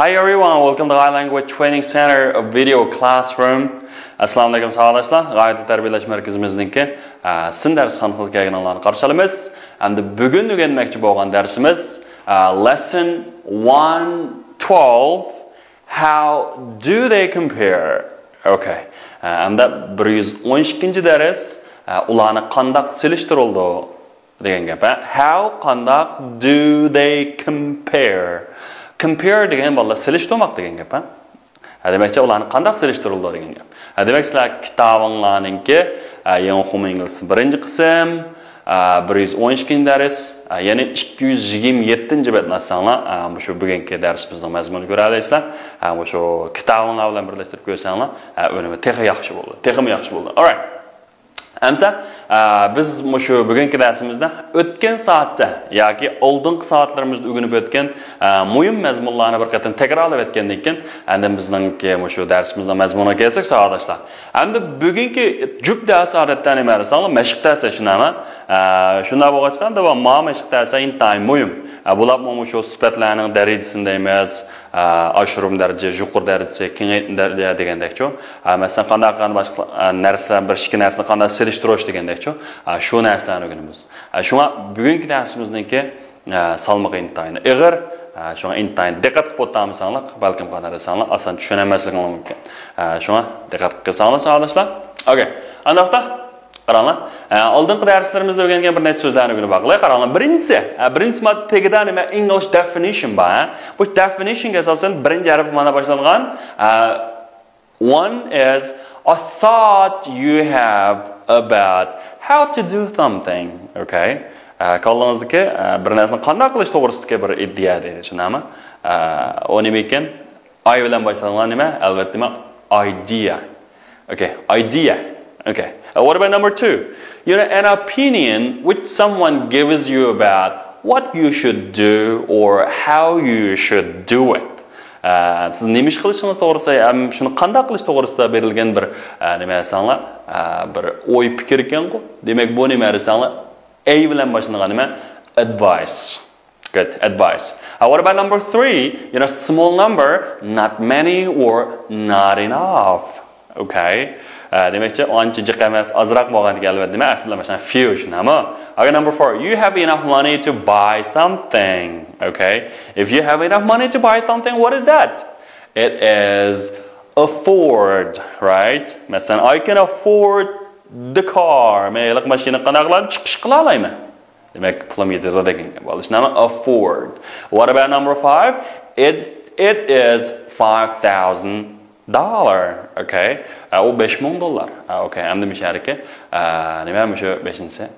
Hi everyone, welcome to High Language Training Center video classroom. Assalamu alaikum sağdaşlar. Gayet terbiyeleş merkezimizdeki uh, sin dersan hıl And karşılamayız. bugun bugün öğrenmekçi boğan dersimiz uh, Lesson 112 How do they compare? Okay. Hem de 112. ders ulanı qandoq siliştirildi. Degan gap. How qandoq do they compare? Compare degan bolalar silishtirmoq degan gap ha? Demakchi ularni qandaq silishtirildi degan gap. Demak sizlar kitobinglarninki yangi ingliz birinchi qism bir yuz o'n ikkinchi dars ya'ni ikki yuz yigirma yettinchi narsanglar shu bugungi darsimizni mazmunini ko'ra olasizlar shu kitobinglar bilan birlashtirib ko'rsanglar unumi texi yaxshi bo'ldi texmi yaxshi bo'ldi. Alright Әмсә, biz shu bugungi darsimizda o'tgan soatda yoki oldingi soatlarimizda o'rganib o'tgan muhim mazmunlarni bir qator takrorlab o'tgandan keyin endi bizningki shu darsimizning mazmuniga kelsak savatdoshlar endi bugungi jup dars odatdan emas mashq darsi shunami shunday bo'lg'achqanda va ma mashq darsi intayin muhim bular shu sifatlarning darajasida emas oshirum daraja yuqori daraja kengaytma daraja degandekchu masalan qanday qanday boshqa narsalar bir ikki narsani qanday selishtirish degandekchu shu narsalarni o'rganamiz shunga bugungi darsimizniki salmoqi intayin ig'ir shunga intayin diqqat qilib o'tamisanlar balkim qarasanglar oson tushunolmasliginglar mumkin shunga diqqat qilsanglar savoldoshlar okey anaqa qaranglar. Oldingi darslarimizda o'rgangan bir necha so'zlarni o'rganib boqinglar qaranglar birinchisi birinchisi tagida nima? English definition bor bu definitionga asosan birinchi harf mana boshlangan. One is a thought you have about how to do something okay? Qo'ling'izdagi bir narsani qanday qilish to'g'risidagi bir idea deydi tushunami u nima ekan? I bilan boshlangan nima? Albatta nima? Idea. Okay idea. Okay. Uh, what about number two? You know, an opinion which someone gives you about what you should do or how you should do it. siz nima ish qilishingiz to'g'risida ham shuni qanday qilish to'g'risida berilgan bir nima desanglar bir o'y fikr ekanku demak bu nima desanglar? A bilan boshlangan nima? Advice. Good advice. Uh, what about number three? You know small number not many or not enough okay. Uh, Demakchi ancha emas ozroq bo'lganiga albatta nima affirmation few shunami okay number four you have enough money to buy something. Okay. If you have enough money to buy something what is that? It is afford right? Masalan i can afford the car. Men iliq mashina qanaqa qilib chiqish qila olaman demak pulim yetadi degan bo'lish afford what about number five? It it is five thousand dollar okay. Uh, oh, U besh ming dollar. Uh, okay endi mishariki uh, nima shu beshinchisi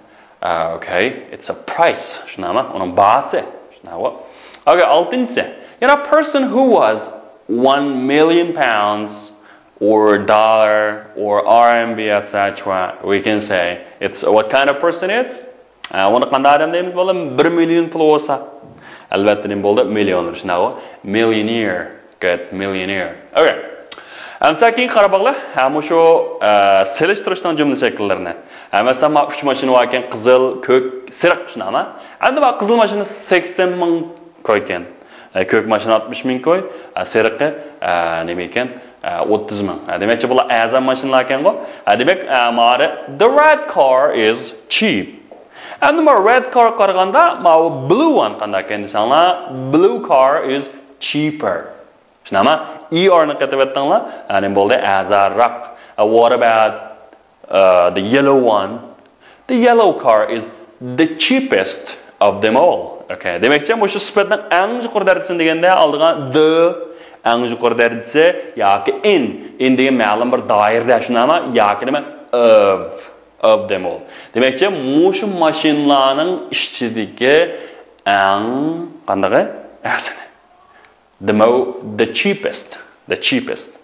okay it's a price. Shunaqami uni bahasi shunaqa okay oltinchisi you know a person who was one million pounds or dollar or RMB etc we can say it's what kind of person is? Uni qanday odam deymiz bo'ldi bir million puli bo'lsa albatta nima bo'ldi millioner shunaqa millionaire. Good millionaire. Okay Әмсә кейін қарап ағыла, әм ұшу селіштіріштің жүмді шекілдеріне. Әмәсі ма үш машина бар екен, қызыл, көк, сирық үшін ана. Әнді ба қызыл машина 80 мың қой екен. Көк машина 60 мың қой, сирықы неме екен, 30 мың. Демек бұл әзам машиналар екен ғой. Демек мары the red car is cheap. Әнді ма red car қарағанда, ма blue one қанда екен десаңла, blue car is cheaper. Шынама, ER-ni qaytaryaptinglar, ya'ni bo'ldi azarroq. What about uh, the yellow one? The yellow car is the cheapest of them all. Okay. Demakchi, bu shu sifatning eng yuqori darajasini deganda oldiga the eng yuqori darajasi yoki in in degan ma'lum bir doirada shunami yoki nima of of them all. Demakchi, mushu mashinalarning ichidagi eng qanday? Asini the mo the cheapest the cheapest.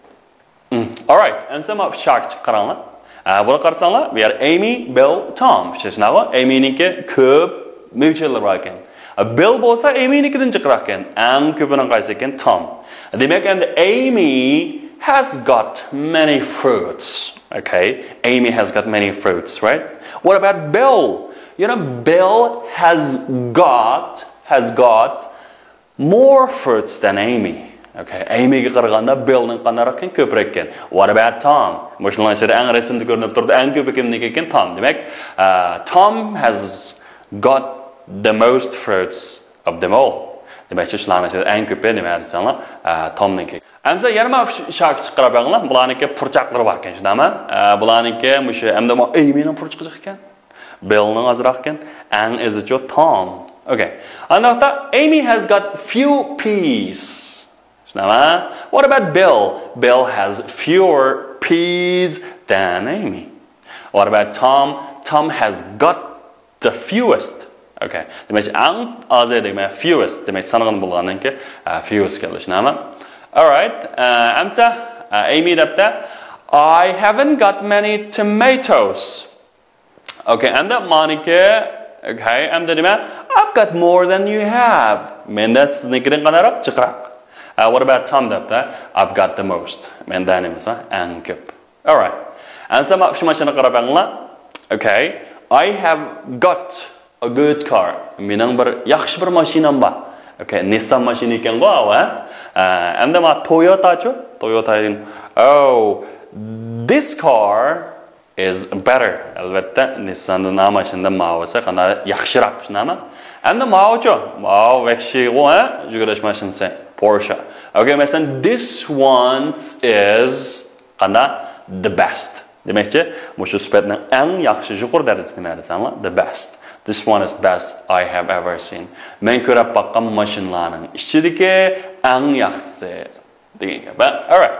Mm. all right. And some of shark qaranglar uh, buni qarasanglar bu yer amy bill tom. Shunaqa amyniki ko'p mutuallar bor ekan. Uh, bill bo'lsa amynikidan jiqroq ekan. Eng ko'pini qaysi ekan? Tom. Uh, demak endi amy has got many fruits. Okay? Amy has got many fruits right? What about bill? You know bill has got has got more fruits than Amy. Okay, Amy'ga qaraganda Billning qanaroq ekan. What about Tom? Mushunlar ichida eng rasmda ko'rinib turdi, eng ko'p kimniki Tom. Demak, uh, Tom has got the most fruits of them all. Demak, shularning ichida eng ko'pi nima desanglar, uh, Tomniki. Amsa yana ma shak chiqarib qo'yganlar, bularniki purchaqlari bor ekan, shundaymi? Uh, bularniki mushu hamda Amy'ning purchaqi ekan. Billning azroq ekan, eng izichi Tom. Okay. Anaqa Amy has got few peas. What about Bill? Bill has fewer peas than Amy. What about Tom? Tom has got the fewest. Okay. demak ang ozi demak fewest. Demak sanag'in bo'lgandan keyin uh, fewest keldi tushunami alright uh, amsa uh, amy debdi i haven't got many tomatoes. Okay. Endi maniki okay. Endi nima i've got more than you have. Menda siznikidan qanaroq jiqroq uh, what about Tom debdi i've got the most menda nima eng ko'p alright ansa shu mashina qarab okay i have got a good car. Mening bir yaxshi bir mashinam bor. Okay, Nissan mashina ekan go, ha? Endi ma Toyota-chu? Toyota Oh, this car is better. Albatta, Nissandan na mashinada ma bo'lsa, qanday yaxshiroq, shunami? Endi ma'ochu? Ma'o vahshiy go, ha? Yugurish mashinasi Porsche. Okay, masalan, this one is qanday the best. Demakchi, mushu sifatning eng yaxshi yuqori darajasi nima desanglar? The best. This one is best I have ever seen. Men ko'rib boqqan mashinalarning ichidagi eng yaxshisi degan gap. Alright.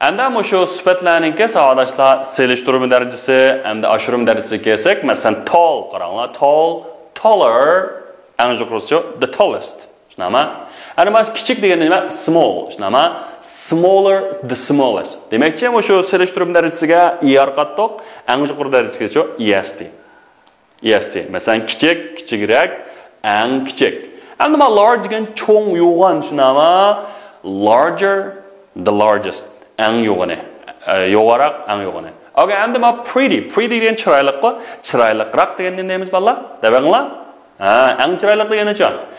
Anda mushu sifatlarningki savodashlar selishtiruv darajasi hamda oshiruv darajasiga kelsak, masalan tall qaranglar, tall, taller, eng yuqorisi the tallest. Shunami? Mas kichik deganda nima? Small. Shunami? Smaller the smallest. Demakchi, mushu selishtiruv darajasiga er qattiq, eng yuqori darajasiga est. EST. Masalan, kichik, kichikroq, eng kichik. Endi nima large degan cho'ng yo'g'on tushunami? Larger, the largest. Eng yo'g'ini. Yo'g'aroq, eng yo'g'ini. Okay, endi nima pretty. Pretty degan chiroyliqqa, chiroyliqroq degan nima deymiz bolalar? Dabanglar? Ha, eng chiroyliq degani-chi?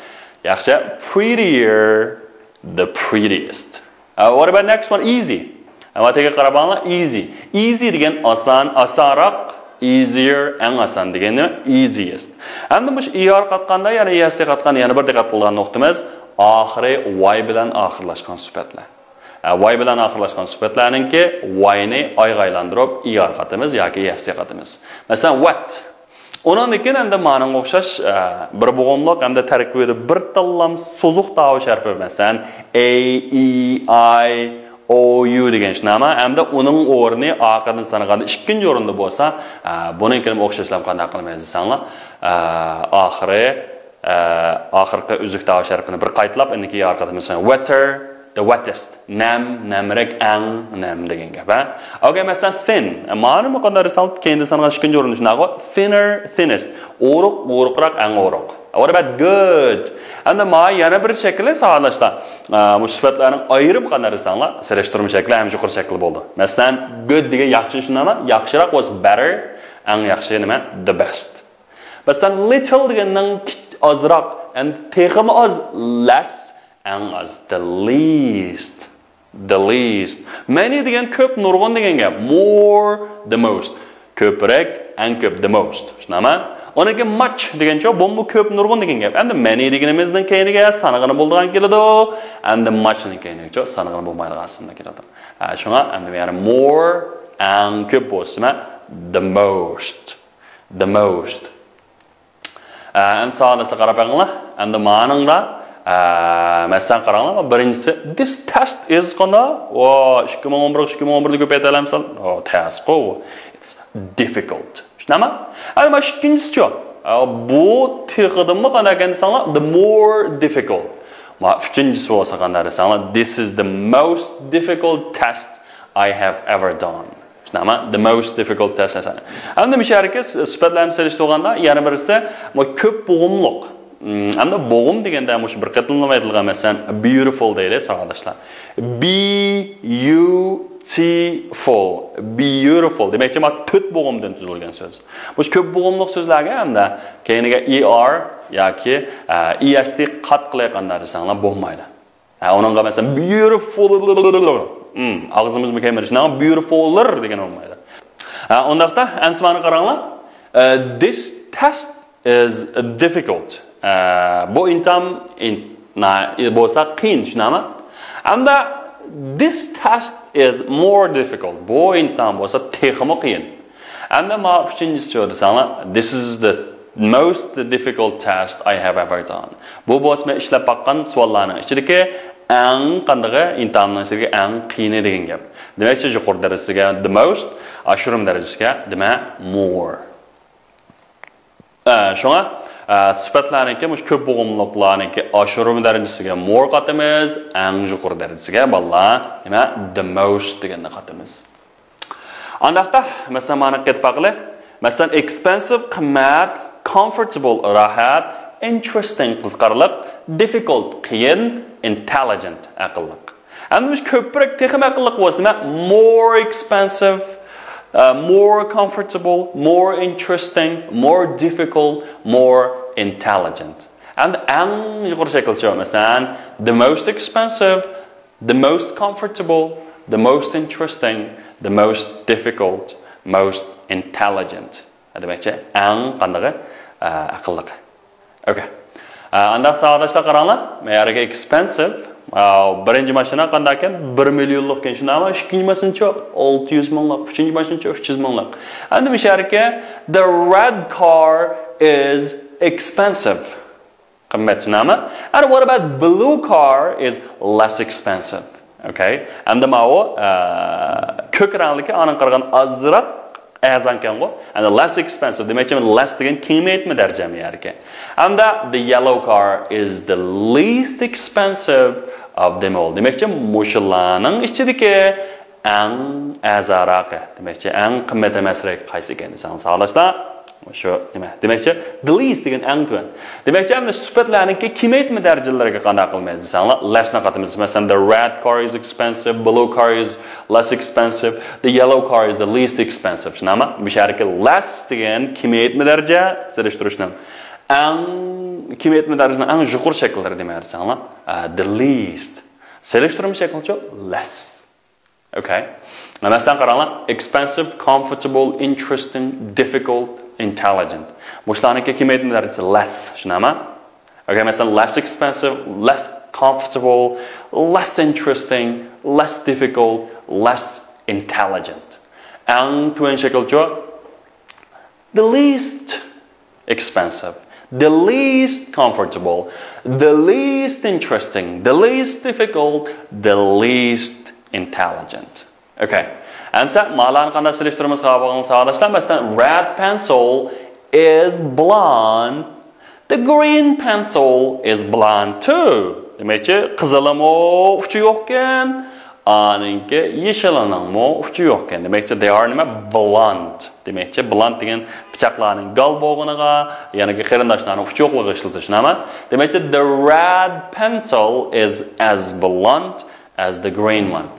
Yaxshi. Prettier, the prettiest. Uh, what about next one? Easy. Uh, Avatiga qarab easy. Easy degan oson, osonroq, easier eng oson degani easiest endi mush er qatqanda yana est qatqanda yana bir diqqat qilgan nuqtamiz oxiri y bilan oxirlashgan sifatlar uh, y bilan oxirlashgan sifatlarninki yni oyga aylantirib er qatimiz yoki est qatimiz masalan what undan keyin endi ma'noga o'xshash bir bo'g'imliq hamda tarkibida bir tillam so'zuq tovush harfi masalan a e i OU degan shinami hamda uning o'rni oxirni sanaganda ikkinchi o'rinda bo'lsa buniki o'xshashlar qanday qilmaymiz desanglar oxiri oxirgi uzuk tovush harfini bir qaytlab inniki orqada masalan the wettest. Nam namrak ang nam degan gap ha? Okay masalan thin. Ma'lum qanday risal keyin sanagan ikkinchi o'rinda shunaqa thinner thinnest. O'riq o'riqroq ang o'riq what about good? Endi ma yana bir shakli savolashda bu sifatlarni ayirib qandarsanglar selishtirim shakli ham yuqori shakli bo'ldi masalan good degan yaxshi shunami yaxshiroq was better eng yaxshi nima the best. Masalan little degandan ozroq and texmi oz less eng oz the least the least many degan ko'p nurg'un degan gap more the most ko'proq eng ko'p the most shunami Onaki much degancha bu ko'p nurg'un degan gap. Endi many deganimizdan keyiniga sanig'ini bo'ldigan keladi. Endi muchning keyiniga sanig'ini bo'lmaydigan qismda keladi. Shunga endi yana more and ko'p bo'lsa the most. The most. Endi sonasini qarab. Endi ma'ningda masalan qaranglar birinchisi this test is qana va 2011 2011 deb aytalamsan misol test qo it's difficult Shunaqa? Ana mana ikkinchisichi bu tiqidimi qanaqa desanglar the more difficult. Ma uchinchisi bo'lsa qanday desanglar this is the most difficult test I have ever done. Shunaqa? The most difficult test esan. Endi misharika sifatlarni solishtirganda yana birisi ko'p bo'g'imliq. Hamda bo'g'im deganda mush bir qatimlama aytilgan masalan beautiful deydi savolashlar. B U beautiful beautiful demakchi mana to'rt bo'g'imdan tuzilgan so'z bu ko'p bo'g'imliq so'zlarga hamda keyiniga er yoki est qat qilayotganda desanglar bo'lmaydi Оныңға мәсәлән beautiful м ağzımızı kemirish beautiful'lar degan bo'lmaydi. Ondaqda ansmani. This test is difficult. Bu intam in na bo'lsa qiyin, tushunami? Hamda this test is more difficult. Bu intam bo'lsa texmi qiyin. Hamda ma uchinchisi desanglar, this is the most difficult test I have ever done. Bu bo'lsa men ishlab baqqan savollarning ichidagi eng qandag'i intamni ichidagi eng qiyini degan gap. Demakchi yuqori darajasiga the most, ashurum darajasiga demak more. Shunga sifatlarniki mush ko'p bo'g'imliqlarniki oshiruv darajasiga more qatimiz, eng yuqori darajasiga balla nima the most deganda qatimiz. Andaqda masalan mana ketpaqli, masalan expensive qimmat, comfortable rahat, interesting qiziqarliq, difficult qiyin, intelligent aqlliq. Endi ko'proq texim aqlliq bo'lsa, more expensive, uh, more comfortable, more interesting, more difficult, more intelligent. And masalan, the most expensive, the most comfortable, the most interesting, the most difficult, most intelligent. Demakchi, eng qanday aqlliq. Okay. Anda sağdaşlar qaranlar, mayarga expensive, birinchi mashina qanday ekan 1 millionlik ekan shunami ikkinchi mashincha 600 minglik uchinchi mashincha 300 minglik. Endi bu sharika the red car is expensive. Qimmat shunami and what about blue car is less expensive? Okay. Endi mana u ko'k rangliki aniq qaragan ozroq azan ekan go and less expensive demakchi less degan kengaytma darajami yarki? And that the yellow car is the least expensive of them all demakchi mushullarning ichidagi eng azaraqi. Demakchi eng qimmat emasroq qaysi ekan desangiz xohlasizlar shu nima? Demakchi the least degan eng tuan. Demakchi endi sifatlarniki kemaytma darajalariga qanday qilmaymiz desanglar lessni qatimiz masalan the red car is expensive blue car is less expensive the yellow car is the least expensive. Shunami bu shariki less degan kimaytmi daraja surishtirishni eng kemaytma darajani eng yuqori shakllari demaydi desanglar uh, the least surishtirma shaklicha less okay masalan qaranglar expensive comfortable interesting difficult intelligent. Mushlarniki kemaydi darajasi less, shunami? Okay, masalan less expensive, less comfortable, less interesting, less difficult, less intelligent. Ang tuan shakalcho the least expensive, the least comfortable, the least interesting, the least difficult, the least intelligent. Okay. Әнсә малан қанда сөйлештіріміз қабығын сағадаштан мәсілен red pencil is blonde. The green pencil is blonde too. Демекче қызылы мо yo'qkan, aningki yeshilanangmo uchchi yo'q ekan demakchi they are nima blunt demakchi blunt degan pichoqlarning gal bo'g'iniga yanagi qarindoshlarning uchchi yo'qligiga ishlatish nima demakchi the red pencil is as blunt as the green one.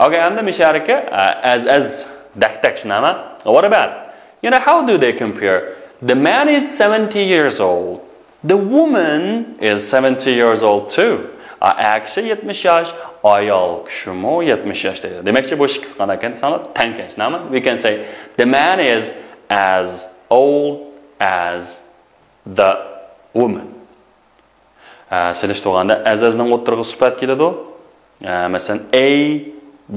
Okay endi misharika uh, as as dakdak shunama what about? You know how do they compare? The man is 70 years old. The woman is 70 years old too. aksi 70 yosh ayol kishimi 70 yosh deydi. Demakchi bu ish qisqan ekan sanat nima? We can say the man is as old as the woman. Silish tug'anda as asning o'ttirg'i suhbat keladi masalan a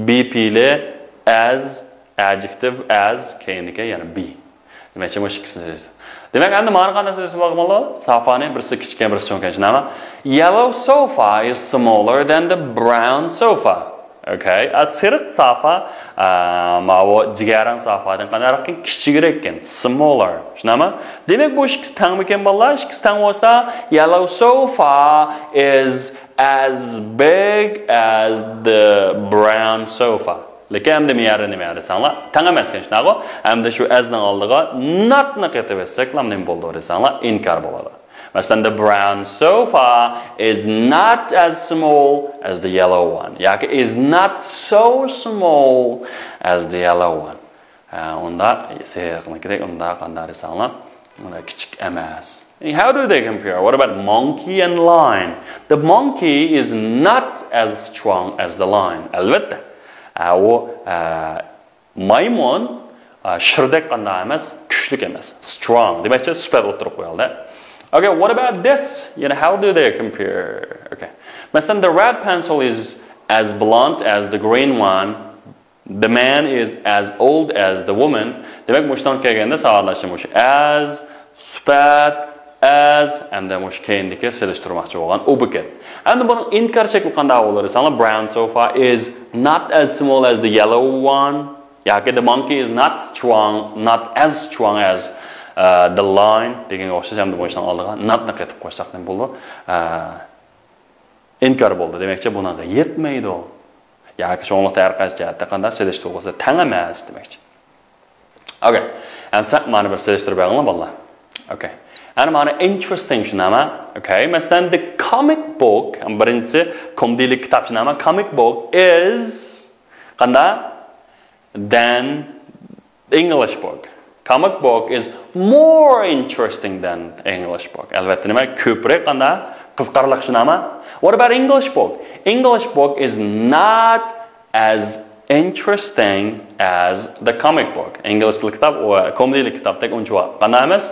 bpli as adjective as keyiniga ya'ni b. Demakchi bu ish demak endi mana qanday bag'malo sofani birisi yellow sofa is smaller than the brown sofa. Okay? Asiriq sofa mavu jigarrang sofadan qanaqroq kichikroq ekan smaller. Tushunami demak bu ikkisi tangmi ekan bolalar ikkisi tang bo'lsa yellow sofa is as big as the brown sofa. Lekin hamda miyari nima desanglar, tang emas ekan shunaqa. Hamda shu azning oldiga qaytib etsak, lam nima bo'ldi desanglar, inkor bo'ladi. Masalan, the brown sofa is not as small as the yellow one. yoki is not so small as the yellow one. Unda seriqnikidek unda qanday desanglar, Mana kichik emas. How do they compare? What about monkey and lion? The monkey is not as strong as the lion. Albatta. U maymun shirdek qanday emas, kuchli emas. Strong. Demakchi sifat o'tirib qo'yildi. Okay, what about this? You know, how do they compare? Okay. Masalan, the red pencil is as blunt as the green one. The man is as old as the woman. Demak, mushdan kelganda savolashim o'sha as, sifat, as and then mush keyindiki selishtirmoqchi bo'lgan u buket. And buni inkar shakli qanday bo'lar? Masalan, brown sofa is not as small as the yellow one. yoki the monkey is not strong, not as strong as uh, the lion deganga o'xshash hamda bo'lishdan oldiga notni qaytib qo'ysak nima bo'ldi? inkor bo'ldi. Demakchi bunaqa yetmaydi. yoki shuningdek har qaysi jihatda qanday selishtirib bo'lsa tang emas demakchi. Okay. Mana bir selishtirib beringlar bolalar. Okay. And mana interesting shunaqa. Okay. Masalan the comic book, birinchi komedilik kitob shunaqa. Comic book is qanday than English book. Comic book is more interesting than English book. Albatta nima ko'proq qanday qiziqarli shunaqami? What about English book? English book is not as interesting as the comic book. Ingliz kitob va komedilik kitobdek uncha qanday emas?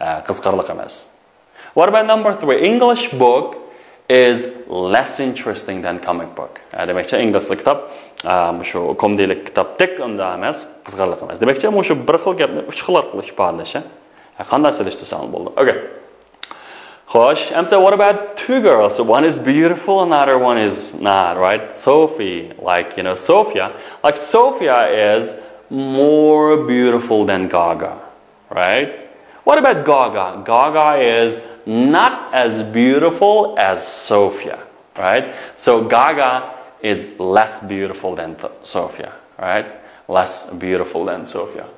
Uh, qiziqarli emas. What about number 3? English book is less interesting than comic book. Uh, Demakchi ingliz kitob uh, shu komedilik kitobdek unda emas, qiziqarli emas. Demakchi shu bir xil gapni uch xil qilib ifodalash. Qanday solishtirsangiz bo'ldi. Okay. Hush. And so what about two girls? One is beautiful, another one is not, right? Sophie, like, you know, Sophia. Like Sophia is more beautiful than Gaga, right? What about Gaga? Gaga is not as beautiful as Sophia, right? So Gaga is less beautiful than Sophia, right? Less beautiful than Sophia.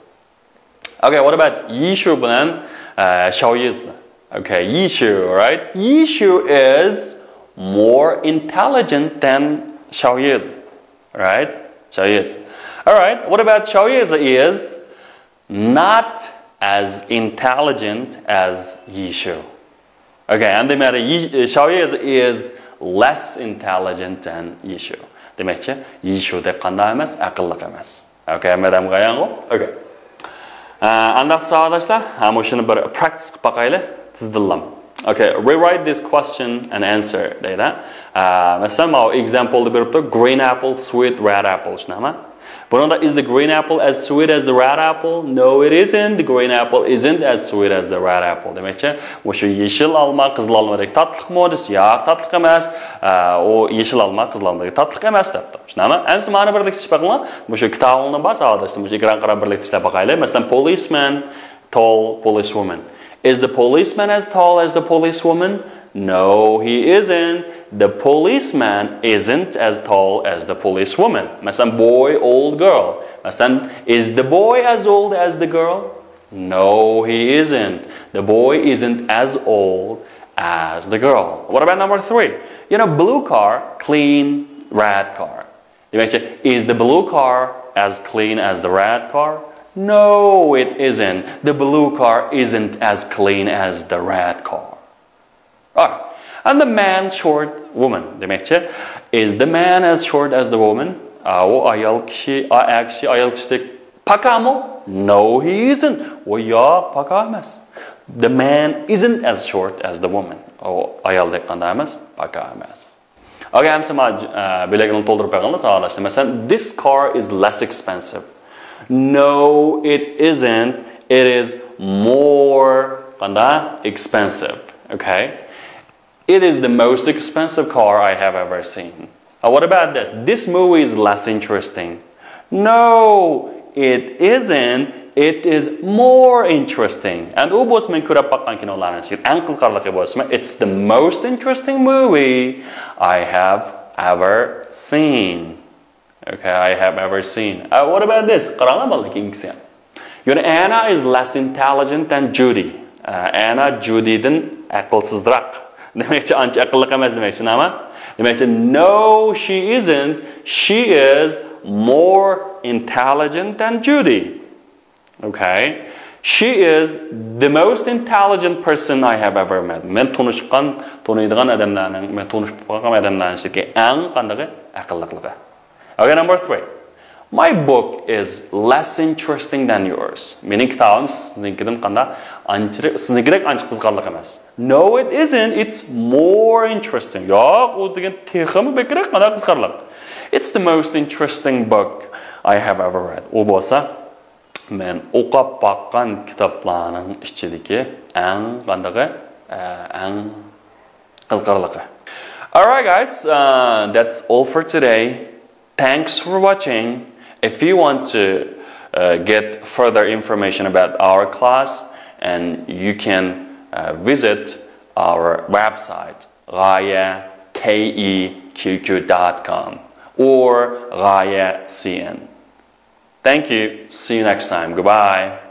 Okay, what about Yishu then? Uh, Xiaoyizi. Okay, Yishu, right? Yishu is more intelligent than Xiaoyiz, right? Xiaoyiz. All right, what about Xiaoyiz is not as intelligent as Yishu. Okay, and the matter Xiaoyiz is less intelligent than Yishu. Demakchi, Yishu deb qanday emas, aqlli emas. Okay, madam Gayango? Okay. Uh, anda savolashlar, ham shuni bir practice qilib boqaylik. tizdillaam okay rewrite this question and answer deydi uh, masalan mana example'ni beribdi green apple sweet red apple shunaqa Bununda is the green apple as sweet as the red apple? No, it isn't. The green apple isn't as sweet as the red apple. Demakchi, o'sha yeshil olma, qizil olmadek tatliq modis, yo'q, tatliq emas. U yeshil olma, qizil olmadek tatliq emas debdi. Shunami? Endi ma'ni birlik baqinglar. O'sha kitobni bas, adashdim. O'sha ekran qarab birlik ishlab baqaylik. Masalan, policeman, tall policewoman. Is the policeman as tall as the policewoman? No, he isn't. The policeman isn't as tall as the policewoman. Masalan, boy, old girl. Masalan, is the boy as old as the girl? No, he isn't. The boy isn't as old as the girl. What about number three? You know, blue car, clean, red car. You mention, is the blue car as clean as the red car? No, it isn't. The blue car isn't as clean as the red car. Alright. And the man short woman. Demakchi, is the man as short as the woman? U ayol kishi, kishi ayol kishidek pakami? No, he isn't. U yo'q, paka. The man isn't as short as the woman. U ayoldek qanday emas? Paka emas. Okay, hamsa uh, ma uh, bilagini to'ldirib qo'yganlar savolashdi. Masalan, this car is less expensive. No, it isn't. It is more expensive. Okay? It is the most expensive car I have ever seen. Uh, what about this? This movie is less interesting. No, it isn't. It is more interesting. And u bo'lsa ko'rib boqqan kinolarni ichida eng it's the most interesting movie I have ever seen. Okay, I have ever seen. Uh, what about this? You know, Anna is less intelligent than Judy. Uh, Anna Judy'dan aqlsizroq demakchi ancha aqlliq emas demak tushunaman demakchi no she isn't. She is more intelligent than judy. Okay. She is the most intelligent person i have ever met. Men tanishgan taniydigan odamlarning men tanishib qolgan odamlarning ichidagi eng qanday aqlliqligi okay number three. My book is less interesting than yours. Mening kitabım sizinkidan qanda ançı sizinkidek ançı kızgarlyk emas. No, it isn't. It's more interesting. Yo'q, u degan texmi bekrek qanda kızgarlyk. It's the most interesting book I have ever read. U bolsa men o'qib bakkan kitaplarning ichidagi eng qandagy eng qizg'irligi. Alright guys, uh, that's all for today. Thanks for watching. If you want to uh, get further information about our class, and you can uh, visit our website, rayakeqq.com or rayacn. Thank you. See you next time. Goodbye.